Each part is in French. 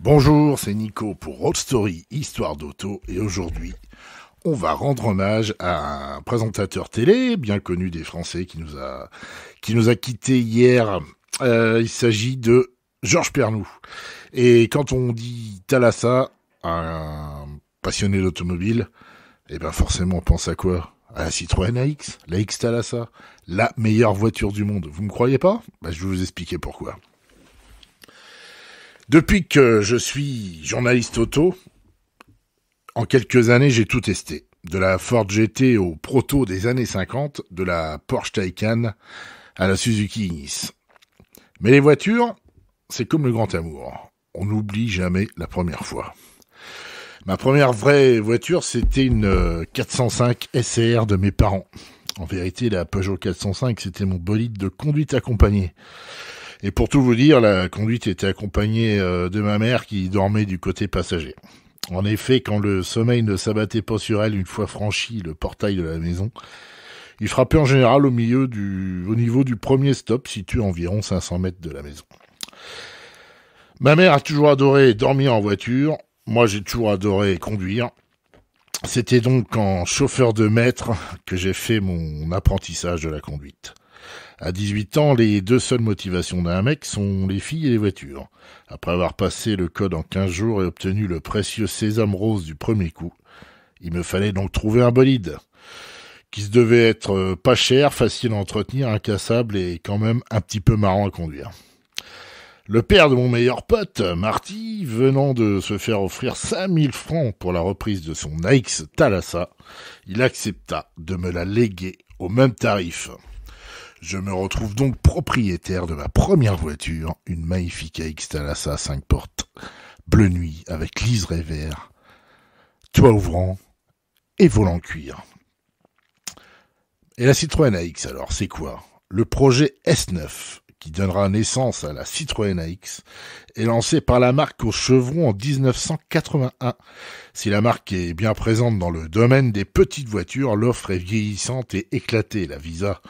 Bonjour, c'est Nico pour Road Story Histoire d'auto et aujourd'hui on va rendre hommage à un présentateur télé bien connu des Français qui nous a qui nous a quitté hier. Euh, il s'agit de Georges Pernou. Et quand on dit Thalassa, un passionné d'automobile, eh ben forcément on pense à quoi? À la Citroën AX, la X Thalassa, la meilleure voiture du monde. Vous me croyez pas? Ben, Je vais vous expliquer pourquoi. Depuis que je suis journaliste auto, en quelques années, j'ai tout testé. De la Ford GT au proto des années 50, de la Porsche Taycan à la Suzuki Ignis. Mais les voitures, c'est comme le grand amour. On n'oublie jamais la première fois. Ma première vraie voiture, c'était une 405 euh, SR de mes parents. En vérité, la Peugeot 405, c'était mon bolide de conduite accompagnée. Et pour tout vous dire, la conduite était accompagnée euh, de ma mère qui dormait du côté passager. En effet, quand le sommeil ne s'abattait pas sur elle une fois franchi le portail de la maison, il frappait en général au milieu du, au niveau du premier stop situé à environ 500 mètres de la maison. Ma mère a toujours adoré dormir en voiture. Moi, j'ai toujours adoré conduire. C'était donc en chauffeur de maître que j'ai fait mon apprentissage de la conduite. À 18 ans, les deux seules motivations d'un mec sont les filles et les voitures. Après avoir passé le code en 15 jours et obtenu le précieux sésame rose du premier coup, il me fallait donc trouver un bolide qui se devait être euh, pas cher, facile à entretenir, incassable et quand même un petit peu marrant à conduire. Le père de mon meilleur pote, Marty, venant de se faire offrir 5000 francs pour la reprise de son AX Thalassa, il accepta de me la léguer au même tarif. Je me retrouve donc propriétaire de ma première voiture, une magnifique AX Thalassa 5 portes, bleu nuit avec liseré vert, toit ouvrant et volant cuir. Et la Citroën AX alors, c'est quoi? Le projet S9 qui donnera naissance à la Citroën AX, est lancé par la marque aux chevrons en 1981. Si la marque est bien présente dans le domaine des petites voitures, l'offre est vieillissante et éclatée. La Visa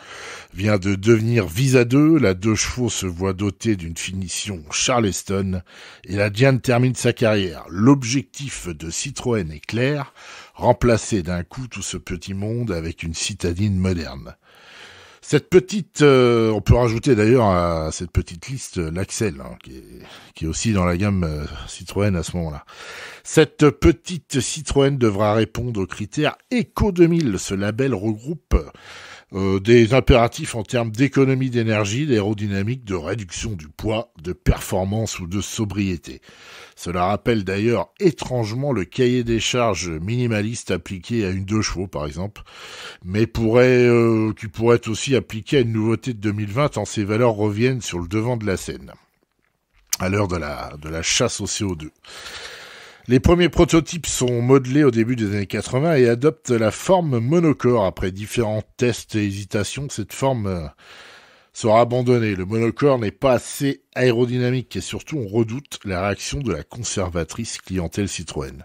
vient de devenir Visa 2, la deux chevaux se voit dotée d'une finition Charleston et la Diane termine sa carrière. L'objectif de Citroën est clair, remplacer d'un coup tout ce petit monde avec une citadine moderne. Cette petite, euh, on peut rajouter d'ailleurs à cette petite liste l'Axel, hein, qui, est, aussi dans la gamme euh, Citroën à ce moment-là. Cette petite Citroën devra répondre aux critères Eco 2000. Ce label regroupe euh, des impératifs en termes d'économie d'énergie, d'aérodynamique, de réduction du poids, de performance ou de sobriété. Cela rappelle d'ailleurs étrangement le cahier des charges minimaliste appliqué à une deux chevaux par exemple, mais euh, qui pourrait être aussi appliqué à une nouveauté de 2020 tant ces valeurs reviennent sur le devant de la scène à l'heure de la, de la chasse au CO2. Les premiers prototypes sont modelés au début des années 80 et adoptent la forme monocore. Après différents tests et hésitations, cette forme sera abandonnée. Le monocore n'est pas assez aérodynamique et surtout on redoute la réaction de la conservatrice clientèle Citroën.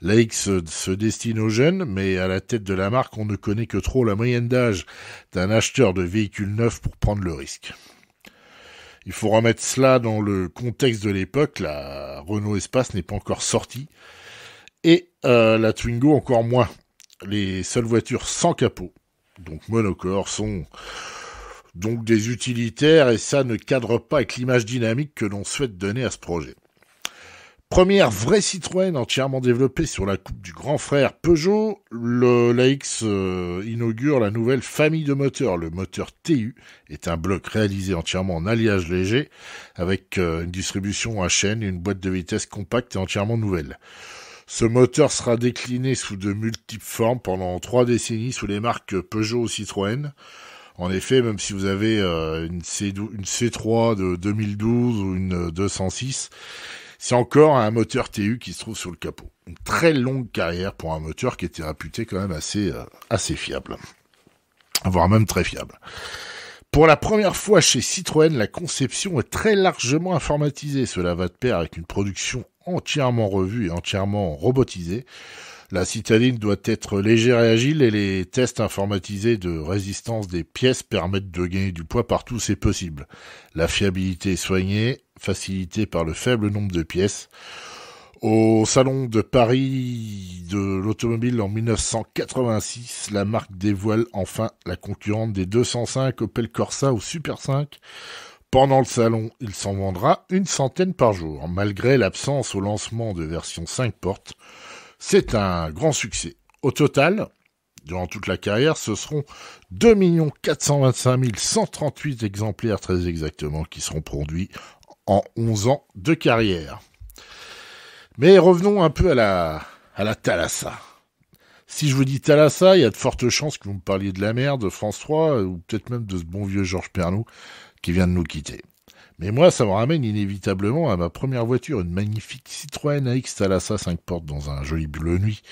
L'AX se destine aux jeunes, mais à la tête de la marque, on ne connaît que trop la moyenne d'âge d'un acheteur de véhicules neufs pour prendre le risque. Il faut remettre cela dans le contexte de l'époque. La Renault Espace n'est pas encore sortie. Et euh, la Twingo encore moins. Les seules voitures sans capot, donc monocore, sont donc des utilitaires et ça ne cadre pas avec l'image dynamique que l'on souhaite donner à ce projet. Première vraie Citroën entièrement développée sur la coupe du grand frère Peugeot, le l'AX euh, inaugure la nouvelle famille de moteurs. Le moteur TU est un bloc réalisé entièrement en alliage léger avec euh, une distribution à chaîne et une boîte de vitesse compacte et entièrement nouvelle. Ce moteur sera décliné sous de multiples formes pendant trois décennies sous les marques Peugeot Citroën. En effet, même si vous avez euh, une, C, une C3 de 2012 ou une 206, c'est encore un moteur TU qui se trouve sur le capot. Une très longue carrière pour un moteur qui était réputé quand même assez, euh, assez fiable. Voire même très fiable. Pour la première fois chez Citroën, la conception est très largement informatisée. Cela va de pair avec une production entièrement revue et entièrement robotisée. La citadine doit être légère et agile et les tests informatisés de résistance des pièces permettent de gagner du poids partout c'est possible. La fiabilité est soignée, facilitée par le faible nombre de pièces. Au salon de Paris de l'automobile en 1986, la marque dévoile enfin la concurrente des 205 Opel Corsa ou Super 5. Pendant le salon, il s'en vendra une centaine par jour, malgré l'absence au lancement de version 5 portes. C'est un grand succès. Au total, durant toute la carrière, ce seront 2 425 138 exemplaires très exactement qui seront produits en 11 ans de carrière. Mais revenons un peu à la, à la Thalassa. Si je vous dis Thalassa, il y a de fortes chances que vous me parliez de la mer, de France 3, ou peut-être même de ce bon vieux Georges Pernou qui vient de nous quitter. Mais moi, ça me ramène inévitablement à ma première voiture, une magnifique Citroën AX Thalassa 5 portes dans un joli bleu nuit.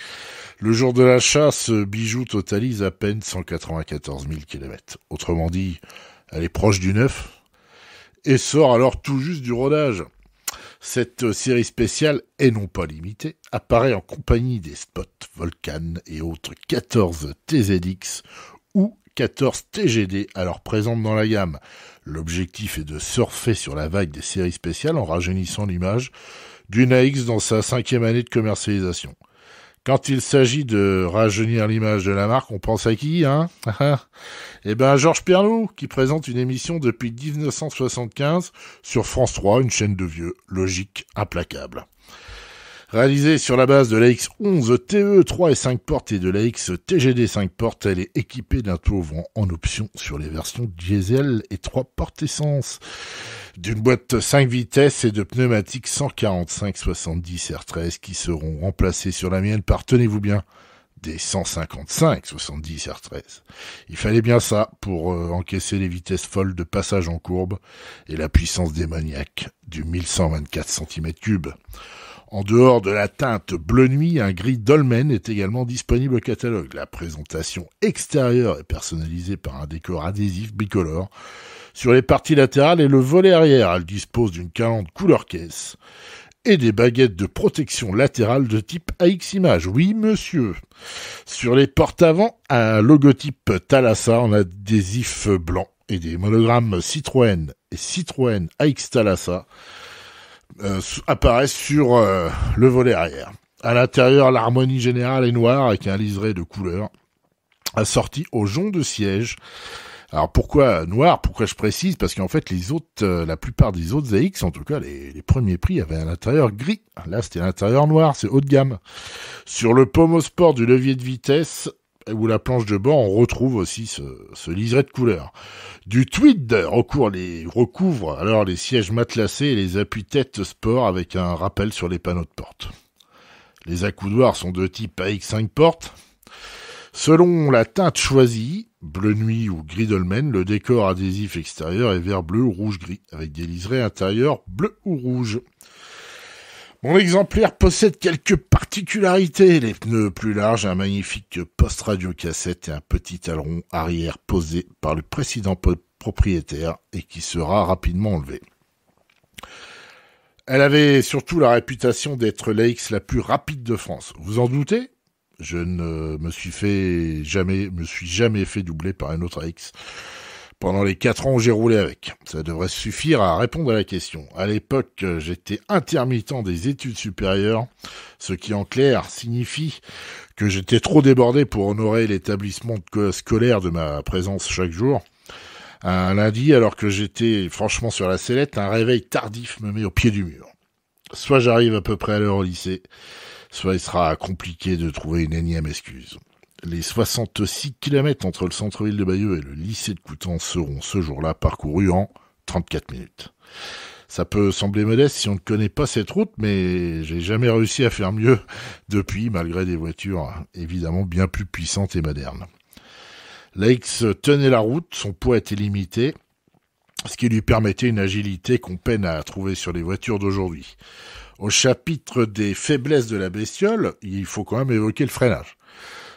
Le jour de l'achat, ce bijou totalise à peine 194 000 km. Autrement dit, elle est proche du neuf et sort alors tout juste du rodage. Cette série spéciale, et non pas limitée, apparaît en compagnie des spots Volcan et autres 14 TZX ou 14 TGD alors présentes dans la gamme. L'objectif est de surfer sur la vague des séries spéciales en rajeunissant l'image d'une AX dans sa cinquième année de commercialisation. Quand il s'agit de rajeunir l'image de la marque, on pense à qui, hein? Eh ben, Georges Pernou, qui présente une émission depuis 1975 sur France 3, une chaîne de vieux, logique, implacable. Réalisée sur la base de la X11 TE 3 et 5 portes et de la X TGD 5 portes, elle est équipée d'un tour en option sur les versions diesel et 3 portes essence d'une boîte 5 vitesses et de pneumatiques 145-70 R13 qui seront remplacés sur la mienne par, tenez-vous bien, des 155-70 R13. Il fallait bien ça pour euh, encaisser les vitesses folles de passage en courbe et la puissance démoniaque du 1124 cm3. En dehors de la teinte bleu nuit, un gris dolmen est également disponible au catalogue. La présentation extérieure est personnalisée par un décor adhésif bicolore sur les parties latérales et le volet arrière, elle dispose d'une calandre couleur caisse et des baguettes de protection latérale de type AX Image. Oui, monsieur. Sur les portes avant, un logotype Thalassa en adhésif blanc et des monogrammes Citroën et Citroën AX Thalassa euh, apparaissent sur euh, le volet arrière. À l'intérieur, l'harmonie générale est noire avec un liseré de couleur assorti au jonc de siège alors pourquoi noir? Pourquoi je précise? Parce qu'en fait les autres, euh, la plupart des autres AX, en tout cas les, premiers prix, avaient un intérieur gris. Là c'était l'intérieur noir, c'est haut de gamme. Sur le pommeau sport du levier de vitesse ou la planche de bord, on retrouve aussi ce, liseré de couleur. Du tweed recouvre, alors les sièges matelassés et les appuis-tête sport avec un rappel sur les panneaux de porte. Les accoudoirs sont de type AX5 portes. Selon la teinte choisie, bleu nuit ou gris dolmen, le décor adhésif extérieur est vert bleu ou rouge gris, avec des liserés intérieurs bleu ou rouge. Mon exemplaire possède quelques particularités. Les pneus plus larges, un magnifique poste radio cassette et un petit aileron arrière posé par le précédent propriétaire et qui sera rapidement enlevé. Elle avait surtout la réputation d'être l'AX la plus rapide de France. Vous en doutez? Je ne me suis jamais, me suis jamais fait doubler par un autre X. Pendant les quatre ans où j'ai roulé avec. Ça devrait suffire à répondre à la question. À l'époque, j'étais intermittent des études supérieures, ce qui en clair signifie que j'étais trop débordé pour honorer l'établissement scolaire de ma présence chaque jour. Un lundi, alors que j'étais franchement sur la sellette, un réveil tardif me met au pied du mur. Soit j'arrive à peu près à l'heure au lycée, soit il sera compliqué de trouver une énième excuse. Les 66 km entre le centre-ville de Bayeux et le lycée de Coutances seront ce jour-là parcourus en 34 minutes. Ça peut sembler modeste si on ne connaît pas cette route, mais j'ai jamais réussi à faire mieux depuis, malgré des voitures évidemment bien plus puissantes et modernes. L'AX tenait la route, son poids était limité, ce qui lui permettait une agilité qu'on peine à trouver sur les voitures d'aujourd'hui. Au chapitre des faiblesses de la bestiole, il faut quand même évoquer le freinage.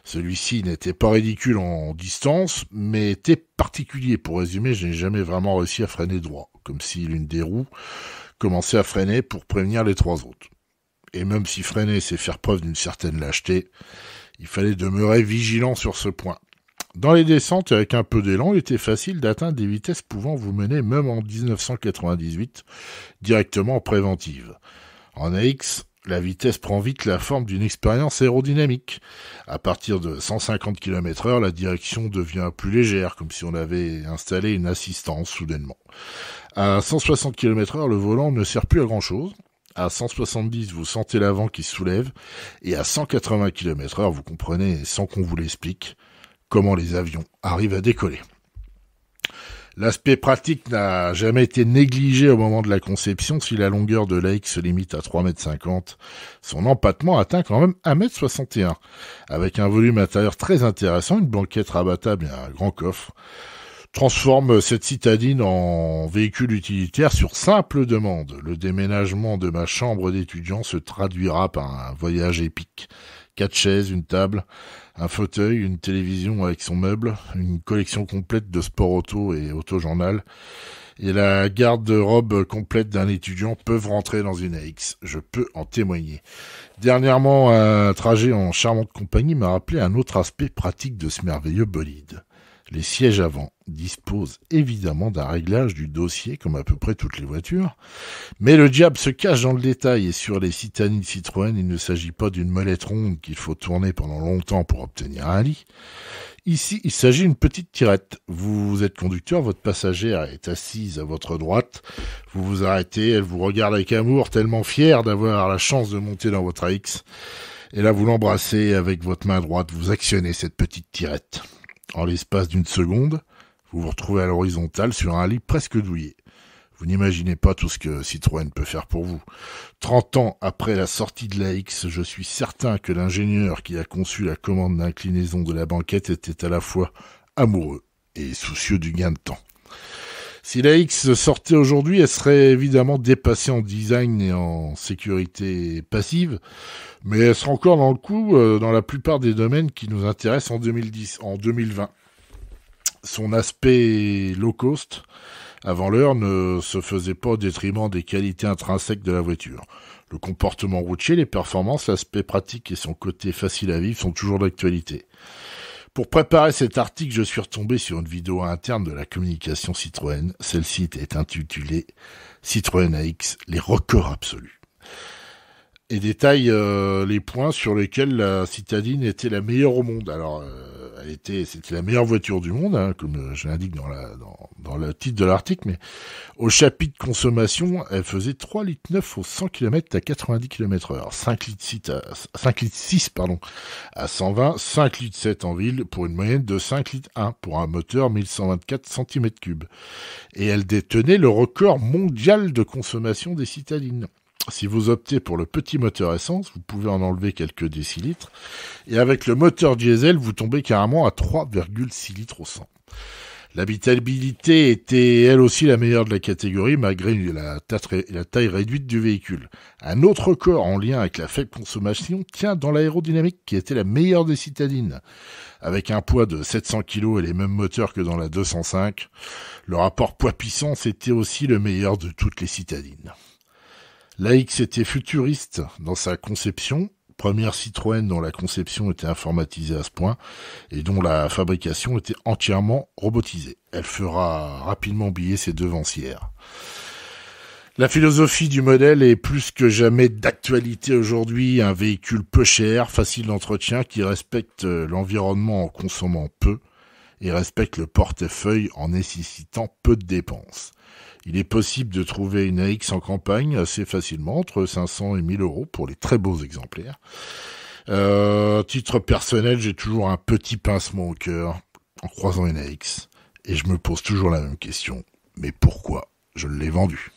Celui-ci n'était pas ridicule en distance, mais était particulier. Pour résumer, je n'ai jamais vraiment réussi à freiner droit, comme si l'une des roues commençait à freiner pour prévenir les trois autres. et même si freiner c'est faire preuve d'une certaine lâcheté, il fallait demeurer vigilant sur ce point. Dans les descentes, avec un peu d'élan, il était facile d'atteindre des vitesses pouvant vous mener, même en 1998, directement en préventive. En AX, la vitesse prend vite la forme d'une expérience aérodynamique. À partir de 150 km heure, la direction devient plus légère, comme si on avait installé une assistance soudainement. À 160 km heure, le volant ne sert plus à grand chose. À 170, vous sentez l'avant qui se soulève. Et à 180 km heure, vous comprenez, sans qu'on vous l'explique, comment les avions arrivent à décoller. L'aspect pratique n'a jamais été négligé au moment de la conception si la longueur de l'AX se limite à 3,50 m. Son empattement atteint quand même 1,61 m, avec un volume intérieur très intéressant, une banquette rabattable et un grand coffre transforme cette citadine en véhicule utilitaire sur simple demande. Le déménagement de ma chambre d'étudiant se traduira par un voyage épique. Quatre chaises, une table, un fauteuil, une télévision avec son meuble, une collection complète de sport auto et auto-journal, et la garde-robe complète d'un étudiant peuvent rentrer dans une AX. Je peux en témoigner. Dernièrement, un trajet en charmante compagnie m'a rappelé un autre aspect pratique de ce merveilleux bolide. Les sièges avant disposent évidemment d'un réglage du dossier comme à peu près toutes les voitures, mais le diable se cache dans le détail et sur les citadines Citroën, il ne s'agit pas d'une molette ronde qu'il faut tourner pendant longtemps pour obtenir un lit. Ici, il s'agit d'une petite tirette. Vous êtes conducteur, votre passagère est assise à votre droite. Vous vous arrêtez, elle vous regarde avec amour, tellement fière d'avoir la chance de monter dans votre AX. Et là, vous l'embrassez avec votre main droite, vous actionnez cette petite tirette. En l'espace d'une seconde, vous vous retrouvez à l'horizontale sur un lit presque douillet. Vous n'imaginez pas tout ce que Citroën peut faire pour vous. Trente ans après la sortie de la X, je suis certain que l'ingénieur qui a conçu la commande d'inclinaison de la banquette était à la fois amoureux et soucieux du gain de temps. Si la X sortait aujourd'hui, elle serait évidemment dépassée en design et en sécurité passive, mais elle sera encore dans le coup euh, dans la plupart des domaines qui nous intéressent en 2010, en 2020. Son aspect low cost, avant l'heure, ne se faisait pas au détriment des qualités intrinsèques de la voiture. Le comportement routier, les performances, l'aspect pratique et son côté facile à vivre sont toujours d'actualité. Pour préparer cet article, je suis retombé sur une vidéo interne de la communication Citroën. Celle-ci est intitulée Citroën AX, les records absolus. Et détaille euh, les points sur lesquels la citadine était la meilleure au monde. Euh, elle était, c'était la meilleure voiture du monde, hein, comme je l'indique dans, le titre de l'article, mais au chapitre consommation, elle faisait 3 litres 9 au 100 km à 90 km heure, 5 litres 6 à, 5 litres 6, pardon, à 120, 5 litres 7 en ville pour une moyenne de 5 litres 1 pour un moteur 1124 cm3. Et elle détenait le record mondial de consommation des citadines. Si vous optez pour le petit moteur essence, vous pouvez en enlever quelques décilitres. Et avec le moteur diesel, vous tombez carrément à 3,6 litres au 100. L'habitabilité était elle aussi la meilleure de la catégorie malgré la, taille réduite du véhicule. Un autre record en lien avec la faible consommation tient dans l'aérodynamique qui était la meilleure des citadines. Avec un poids de 700 kg et les mêmes moteurs que dans la 205, le rapport poids-puissance était aussi le meilleur de toutes les citadines. L'AX était futuriste dans sa conception, première Citroën dont la conception était informatisée à ce point et dont la fabrication était entièrement robotisée. Elle fera rapidement oublier ses devancières. La philosophie du modèle est plus que jamais d'actualité aujourd'hui, un véhicule peu cher, facile d'entretien, qui respecte l'environnement en consommant peu et respecte le portefeuille en nécessitant peu de dépenses. Il est possible de trouver une AX en campagne assez facilement, entre 500 et 1000 euros pour les très beaux exemplaires. Euh, titre personnel, j'ai toujours un petit pincement au cœur en croisant une AX. Et je me pose toujours la même question. Mais pourquoi je l'ai vendue